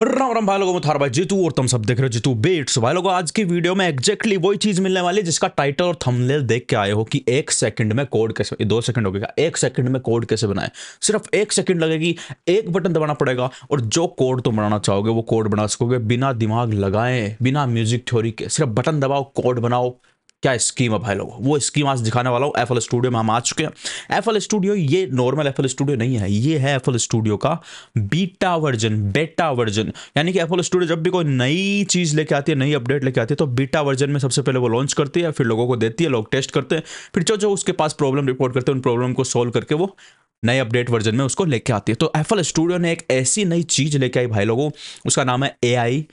राम राम भाई लोगों, में थार भाई जीतू और तुम सब देख रहे हो जीतू बेट्स भाई लोगों, आज की वीडियो में एग्जैक्टली वही चीज़ मिलने वाली है जिसका टाइटल और थंबनेल देख के आए हो कि एक सेकंड में कोड कैसे दो सेकंड हो गया, एक सेकंड में कोड कैसे बनाए। सिर्फ़ एक सेकंड लगेगी, एक बटन दबाना पड़ेगा और जो कोड तुम बनाना चाहोगे, वो कोड बना सकोगे। बिना दिमाग लगाए, बिना म्यूज़िक थ्योरी के, सिर्फ़ बटन दबाओ कोड बनाओ। क्या स्कीम है भाई लोग? वो स्कीम आज दिखाने वाला हूँ। एफ़ स्टूडियो में हम आ चुके हैं। एफ़ स्टूडियो ये नॉर्मल एफएल स्टूडियो नहीं है। ये है एफएल स्टूडियो का बीटा वर्जन बेटा वर्जन यानी कि एफएल स्टूडियो जब भी कोई नई चीज़ लेके आती है, नई अपडेट लेके आती है तो बीटा वर्जन में सबसे पहले वो लॉन्च करती है, फिर लोगों को देती है, लोग टेस्ट करते हैं। फिर जो जो उसके पास प्रॉब्लम रिपोर्ट करते हैं, उन प्रॉब्लम को सोल्व करके वो नए अपडेट वर्जन में उसको लेके आती है। तो एफल स्टूडियो ने एक ऐसी नई चीज़ लेके आई भाई लोगों। उसका नाम है एआई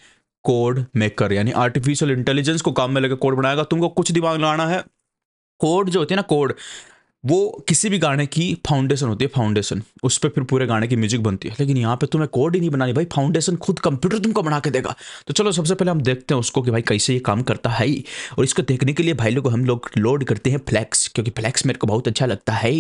कोड मेकर, यानी आर्टिफिशियल इंटेलिजेंस को काम में लेकर कोड बनाएगा। तुमको कुछ दिमाग लगाना है? कोड जो होती है ना, कोड वो किसी भी गाने की फाउंडेशन होती है फाउंडेशन उस पर फिर पूरे गाने की म्यूज़िक बनती है। लेकिन यहाँ पे तुम्हें कोड ही नहीं बनानी, भाई। फाउंडेशन खुद कंप्यूटर तुमको बना के देगा। तो चलो, सबसे पहले हम देखते हैं उसको कि भाई कैसे ये काम करता है। और इसको देखने के लिए भाई लोग हम लोग लोड करते हैं फ्लैक्स क्योंकि फ्लैक्स मेरे को बहुत अच्छा लगता है।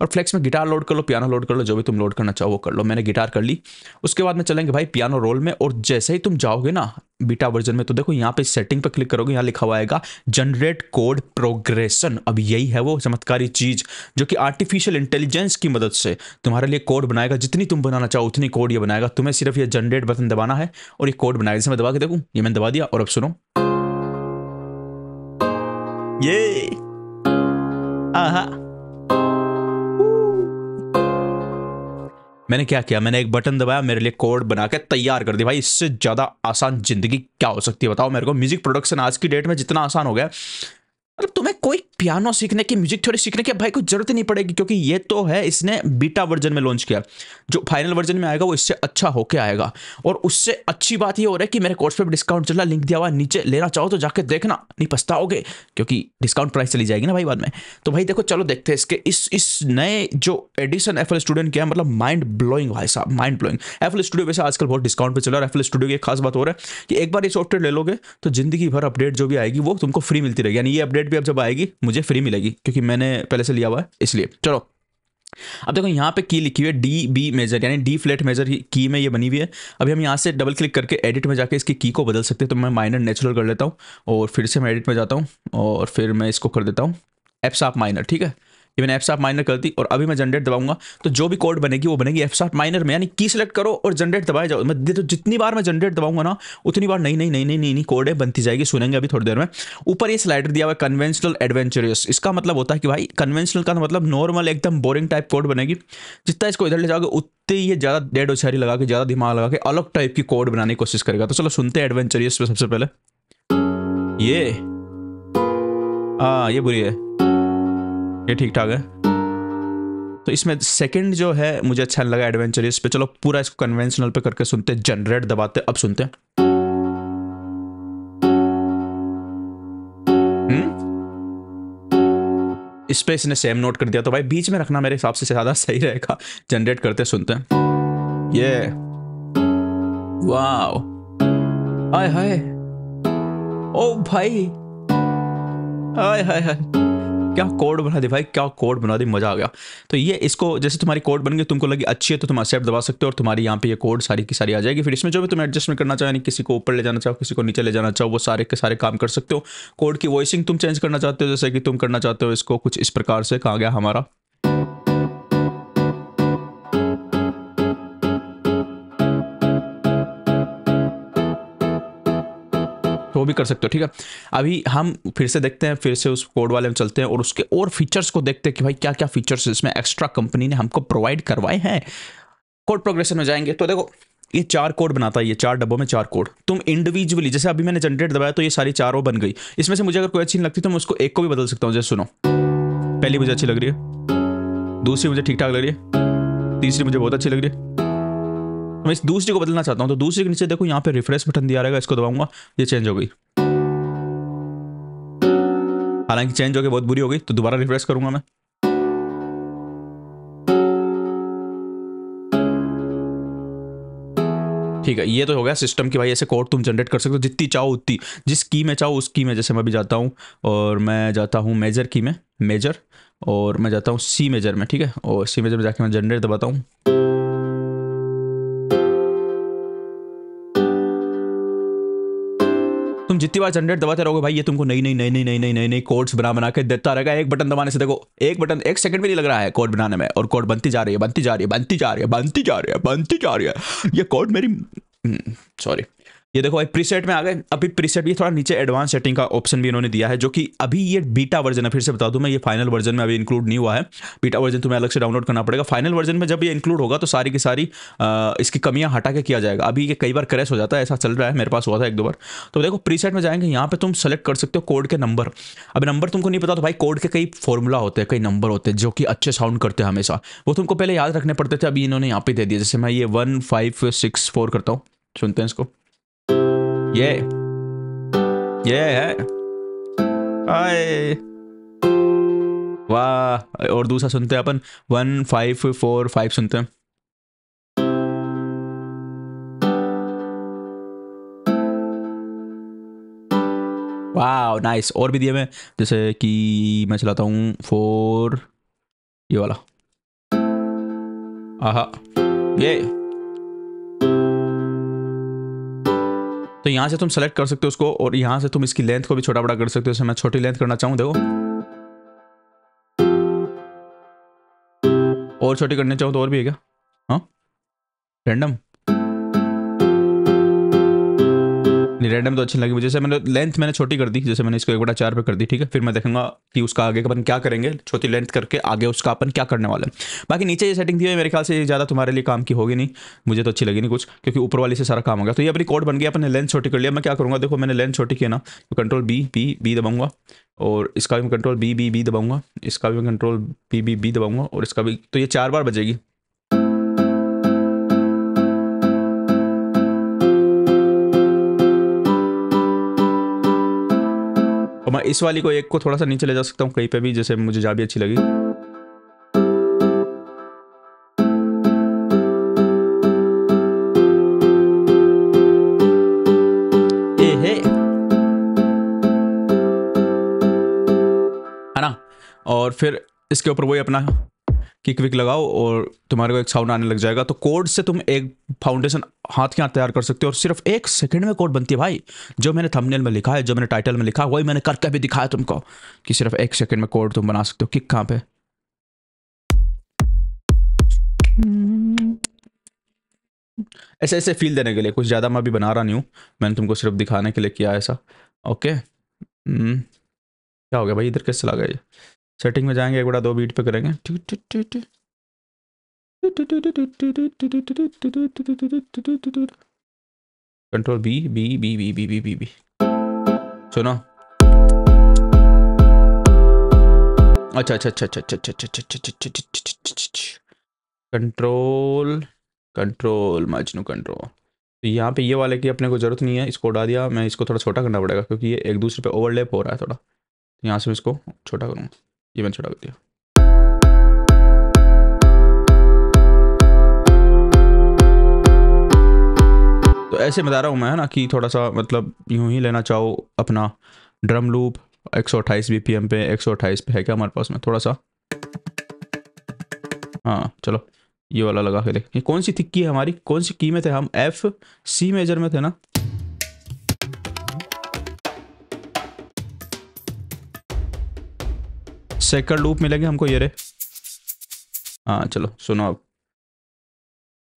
और फ्लैक्स में गिटार लोड कर लो पियानो लोड कर लो, जो भी तुम लोड करना चाहो वो कर लो। मैंने गिटार कर ली। उसके बाद में चलेंगे भाई पियानो रोल में। और जैसे ही तुम जाओगे ना बीटा वर्जन में तो देखो यहाँ पे सेटिंग पर क्लिक करोगे, यहाँ लिखा हुआ आएगा जनरेट कोड प्रोग्रेशन अब यही है वो चमत्कारी चीज़, जो कि आर्टिफिशियल इंटेलिजेंस की मदद से तुम्हारे लिए कोड बनाएगा। जितनी तुम बनाना चाहो, उतनी कोड ये बनाएगा। तुम्हें सिर्फ़ ये जनरेट बटन दबाना है, और ये कोड बनाएगा जैसे मैं दबा के देखूँ, ये मैंने दबा दिया, और अब सुनो। ये! आहा! मैंने क्या किया? मैंने एक बटन दबाया, मेरे लिए कोड बना के तैयार कर दिया भाई, इससे ज़्यादा आसान ज़िंदगी क्या हो सकती है? बताओ मेरे को। म्यूज़िक प्रोडक्शन आज की डेट में जितना आसान हो गया मतलब तुम्हें कोई पियानो सीखने की म्यूज़िक थ्योरी सीखने की भाई कोई ज़रूरत नहीं पड़ेगी, क्योंकि ये तो है इसने बीटा वर्जन में लॉन्च किया। जो फाइनल वर्जन में आएगा वो इससे अच्छा होके आएगा। और उससे अच्छी बात ये हो रहा है कि मेरे कोर्स पे डिस्काउंट चल रहा लिंक दिया हुआ नीचे लेना चाहो तो जाके देखना, नहीं पछताओगे, क्योंकि डिस्काउंट प्राइस चली जाएगी ना भाई बाद में। तो भाई देखो, चलो देखते हैं इसके, इस इस नए जो एडिशन एफ़ स्टूडेंट किया मतलब माइंड ब्लोइंग भाई साहब माइंड ब्लोइंग एफएल स्टूडियो वैसे आजकल बहुत डिस्काउंट पर चला और एफएल स्टूडियो की खास बात हो रहा है कि एक बार ये सॉफ्टवेयर ले लोगे तो ज़िंदगी भर अपडेट जो भी आएगी, वो तुमको फ्री मिलती रहेगी। यानी ये अपडेट भी अब जब आएगी, मुझे फ्री मिलेगी, क्योंकि मैंने पहले से लिया हुआ है, इसलिए। चलो। अब देखो, यहाँ पे की लिखी हुई है डी बी मेजर यानी डी फ्लेट मेजर की में ये बनी हुई है। अभी हम यहाँ से डबल क्लिक करके एडिट में जाके इसकी की को बदल सकते हैं तो मैं माइनर नेचुरल कर लेता हूँ, और फिर से मैं एडिट में जाता हूँ, और फिर मैं इसको कर देता हूँ। एप्स आप माइनर ठीक है? ये मैंने एफ़ माइनर कर दी और अभी मैं जनरेट दबाऊँगा। तो जो भी कोड बनेगी, वो बनेगी एफ़ माइनर में, यानी की सिलेक्ट करो और जनरेट दबाए जाओ। मैं तो जितनी बार मैं जनरेट दबाऊँगा ना, उतनी बार नई नई नई नई नई कोड है बनती जाएगी, सुनेंगे अभी थोड़ी देर में। ऊपर ये स्लाइडर दिया हुआ है कन्वेंशनल एडवेंचरियस इसका मतलब होता है कि भाई कन्वेंशनल का मतलब नॉर्मल एकदम बोरिंग टाइप कोड बनेगी। जितना इसको इधर ले जाओगे, उतनी ये ज़्यादा डेड उछारी लगा के, ज़्यादा दिमाग लगा के, अलग टाइप की कोड बनाने की कोशिश करेगा। तो चलो सुनते हैं एडवेंचरियस पे सबसे पहले। ये। हाँ ये बुरी है। ये ठीक ठाक है? तो इसमें सेकंड जो है, मुझे अच्छा लगा एडवेंचरस पे। चलो, पूरा इसको कन्वेंशनल पे करके सुनते जनरेट दबाते अब सुनते हैं। हम्म? इस पे इसने सेम नोट कर दिया तो भाई बीच में रखना मेरे हिसाब से ज़्यादा सही रहेगा। जनरेट करते सुनते हैं। ये। वाओ हाय हाय। ओ भाई। हाय हाय हाय। क्या कोड बना दे भाई? क्या कोड बना दे? मज़ा आ गया। तो ये इसको, जैसे तुम्हारी कोड बन गई, तुमको लगी अच्छी है तो तुम एक्सेप्ट दबा सकते हो और तुम्हारी यहाँ पे ये कोड सारी की सारी आ जाएगी। फिर इसमें जो भी तुम एडजस्टमेंट करना चाहो, यानी किसी को ऊपर ले जाना चाहो, किसी को नीचे ले जाना चाहो, वो सारे के सारे काम कर सकते हो। कोड की वॉइसिंग तुम चेंज करना चाहते हो, जैसे कि तुम करना चाहते हो इसको कुछ इस प्रकार से, कहा गया हमारा? तो भी कर सकते हो, ठीक है? अभी हम फिर से देखते हैं, फिर से उस कोड वाले में चलते हैं और उसके और फीचर्स को देखते हैं कि भाई क्या क्या फीचर्स इसमें एक्स्ट्रा कंपनी ने हमको प्रोवाइड करवाए हैं। कोड प्रोग्रेशन में जाएँगे। तो देखो, ये चार कोड बनाता है, ये चार डब्बों में चार कोड तुम इंडिविजुअली जैसे अभी मैंने जनरेट दबाया तो ये सारी चारों बन गई। इसमें से मुझे अगर कोई अच्छी नहीं लगती तो मैं उसको एक को भी बदल सकता हूँ, जैसे सुनो। पहली मुझे अच्छी लग रही है, दूसरी मुझे ठीक ठाक लग रही है, तीसरी मुझे बहुत अच्छी लग रही है। मैं इस दूसरी को बदलना चाहता हूँ तो दूसरे के नीचे देखो, यहाँ पे रिफ्रेश बटन दिया रहेगा, इसको दबाऊँगा, ये चेंज हो गई। हालाँकि चेंज हो गई बहुत बुरी हो गई तो दोबारा रिफ्रेश करूँगा मैं। ठीक है, ये तो हो गया सिस्टम की भाई ऐसे कोड तुम जनरेट कर सकते हो, जितनी चाहो उतनी, जिस की में चाहो उस की में, जैसे मैं भी जाता हूँ, और मैं जाता हूँ मेजर की में मेजर और मैं जाता हूँ सी मेजर में, ठीक है? और सी मेजर में जाके मैं जनरेट दबाता हूँ। तुम जितनी बार जनरेट दबाते रहोगे भाई ये तुमको नई नई नई नई नई नई नई नई कोड्स बना बना के देता रहेगा। एक बटन दबाने से देखो एक बटन एक सेकंड भी नहीं लग रहा है कोड बनाने में। और कोड बनती जा रही है बनती जा रही है बनती जा रही है बनती जा रही है बनती जा रही है। ये कोड मेरी सॉरी हम्म, ये देखो भाई प्रीसेट में आ गए। अभी प्रीसेट भी थोड़ा नीचे एडवांस सेटिंग का ऑप्शन भी इन्होंने दिया है जो कि अभी ये बीटा वर्जन है। फिर से बता दूँ मैं ये फाइनल वर्जन में अभी इंक्लूड नहीं हुआ है। बीटा वर्जन तुम्हें अलग से डाउनलोड करना पड़ेगा। फाइनल वर्जन में जब ये इंक्लूड होगा तो सारी की सारी आ, इसकी कमियाँ हटा के किया जाएगा। अभी ये कई बार क्रैश हो जाता है ऐसा चल रहा है मेरे पास हुआ था एक दो बार। तो देखो प्रीसेट में जाएँगे यहाँ पर तुम सेलेक्ट कर सकते हो कोड के नंबर अब नंबर तुमको नहीं पता तो भाई कोड के कई फॉर्मूला होते हैं कई नंबर होते हैं जो कि अच्छे साउंड करते हैं हमेशा। वो तुमको पहले याद रखने पड़ते थे अभी इन्होंने यहाँ पे दे दिया। जैसे मैं ये वन फाइव सिक्स फोर करता हूँ। सुनते हैं इसको। ये है हाय वाह, और दूसरा सुनते हैं अपन। वन फाइव फोर फाइव सुनते हैं। वाह नाइस और भी दिए मैं जैसे कि मैं चलाता हूँ फोर ये वाला। आहा। ये तो यहाँ से तुम सेलेक्ट कर सकते हो उसको और यहाँ से तुम इसकी लेंथ को भी छोटा बड़ा कर सकते हो। जैसे मैं छोटी लेंथ करना चाहूँ, देखो। और छोटी करने चाहूँ तो और भी है क्या? हाँ? रैंडम रैंडम तो अच्छी लगी मुझे। जैसे मैंने लेंथ मैंने छोटी कर दी, जैसे मैंने इसको एक बड़ा चार पे कर दी, ठीक है? फिर मैं देखूँगा कि उसका आगे अपन क्या करेंगे, छोटी लेंथ करके आगे उसका अपन क्या करने वाले हैं। बाकी नीचे ये सेटिंग है मेरे ख्याल से ज़्यादा तुम्हारे लिए काम की होगी नहीं। मुझे तो अच्छी लगी नहीं कुछ, क्योंकि ऊपर वाली से सारा काम हो गया। तो ये अपनी कोड बन गया अपने लेंथ छोटी कर लिया। मैं क्या करूँगा, देखो मैंने लेंथ छोटी किया ना तो कंट्रोल बी बी बी दबाऊँगा, और इसका भी मैं कंट्रोल बी बी बी दबाऊँगा, इसका भी मैं कंट्रोल बी बी बी दबाऊँगा, और इसका भी तो ये चार बार बजेगी। इस वाली को एक को थोड़ा सा नीचे ले जा सकता हूँ, कहीं पे भी, जैसे मुझे जा भी अच्छी लगी। है ना? और फिर इसके ऊपर वही अपना किक विक लगाओ और तुम्हारे को एक साउंड आने लग जाएगा। तो कोड से तुम एक फाउंडेशन हाथ के हाथ तैयार कर सकते हो और सिर्फ़ एक सेकंड में कोड बनती है भाई। जो मैंने थंबनेल में लिखा है जो मैंने टाइटल में लिखा है वही मैंने करके भी दिखाया तुमको कि सिर्फ़ एक सेकंड में कोड तुम बना सकते हो। किक कहाँ पे? ऐसे ऐसे फील देने के लिए कुछ ज़्यादा मैं अभी बना रहा नहीं हूँ। मैंने तुमको सिर्फ़ दिखाने के लिए किया ऐसा। ओके हम्म, क्या हो गया भाई? इधर कैसे लगा ये? सेटिंग में जाएँगे एक बड़ा दो बीट पे करेंगे control B B B B B B B B सुनो अच्छा अच्छा अच्छा अच्छा अच्छा अच्छा अच्छा कंट्रोल कंट्रोल मजनू कंट्रोल तो यहाँ पे ये वाले की अपने को ज़रूरत नहीं है इसको उड़ा दिया मैं इसको थोड़ा छोटा करना पड़ेगा क्योंकि ये एक दूसरे पे ओवरलेप हो रहा है थोड़ा यहाँ से मैं इसको छोटा करूँगा ये मैंने छोटा कर दिया तो ऐसे बता रहा हूँ मैं ना, कि थोड़ा सा मतलब यूँ ही लेना चाहो अपना ड्रम लूप एक सौ अट्ठाईस बी पी एम पे, एक सौ अट्ठाईस पे है क्या हमारे पास में थोड़ा सा हाँ चलो, ये वाला लगा के देख। ये कौन सी थिक्की है हमारी? कौन सी की में थे हम? एफ़ सी मेजर में थे ना? सेकंड लूप मिलेंगे हमको ये रे। हाँ चलो, सुनो अब।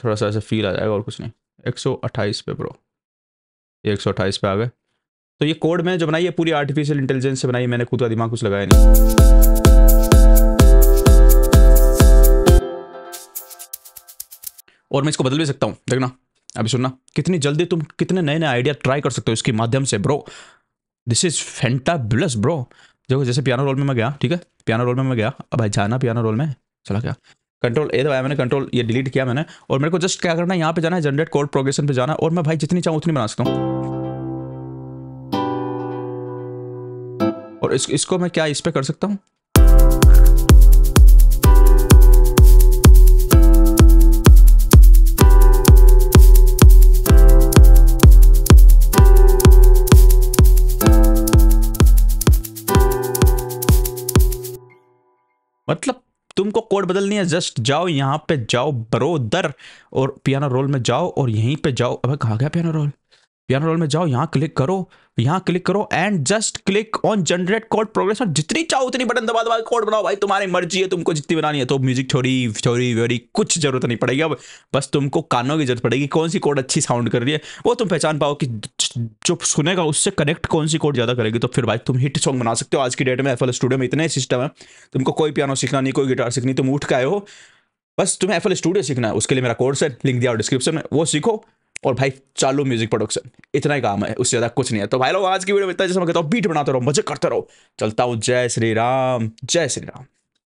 थोड़ा सा ऐसा फील आ जाएगा और कुछ नहीं। एक सौ अट्ठाईस पे ब्रो सौ अट्ठाईस पे आ गए। तो ये कोड मैंने जो बनाई है, पूरी आर्टिफिशियल इंटेलिजेंस से बनाई मैंने खुद का दिमाग कुछ लगाया नहीं। और मैं इसको बदल भी सकता हूँ, देखना। अभी सुनना। कितनी जल्दी तुम कितने नए नए आइडिया ट्राई कर सकते हो इसके माध्यम से bro this is fantabulous bro देखो जैसे पियानो रोल में मैं गया ठीक है? पियानो रोल में मैं गया। अब भाई जाना पियानो रोल में। चला गया। कंट्रोल ए दबाया मैंने कंट्रोल ये डिलीट किया मैंने। और मेरे को जस्ट क्या करना है यहाँ पे जाना है जनरेट कोड प्रोग्रेशन पे जाना। है और मैं भाई जितनी चाहूँ उतनी बना सकता हूँ। और इस, इसको मैं क्या इस पर कर सकता हूँ? तुमको कोड बदलनी है, जस्ट जाओ यहाँ पे जाओ बरोदर और पियानो रोल में जाओ, और यहीं पे जाओ। अब कहाँ गया पियानो रोल पियानो रोल में जाओ, यहाँ क्लिक करो, यहाँ क्लिक करो and just click on generate code progress और जितनी चाहो उतनी बटन दबा दबा कोड बनाओ भाई। तुम्हारी मर्ज़ी है, तुमको जितनी बनानी है तो म्यूज़िक छोड़ी छोड़ी वेरी कुछ ज़रूरत नहीं पड़ेगी। अब बस तुमको कानों की ज़रूरत पड़ेगी, कौन सी कोड अच्छी साउंड कर रही है, वो तुम पहचान पाओ कि जो सुनेगा उससे कनेक्ट कौन सी कोड ज़्यादा करेगी। तो फिर भाई तुम हिट सॉन्ग बना सकते हो। आज की डेट में एफएल स्टूडियो में इतने सिस्टम है, तुमको कोई पियानो सीखना नहीं, कोई गिटार सीखनी, तुम उठ के आए हो। बस तुम्हें एफएल स्टूडियो सीखना है, उसके लिए मेरा कोर्स है लिंक दिया डिस्क्रिप्शन में, वो सीखो। और भाई, चालू म्यूज़िक प्रोडक्शन इतना ही काम है, उससे ज़्यादा कुछ नहीं है। तो भाई लोग, आज की वीडियो में इतना जैसे मैं कहता हूँ बीट बनाते रहो, मज़े करते रहो। चलता हूँ, जय श्री राम, जय श्री राम।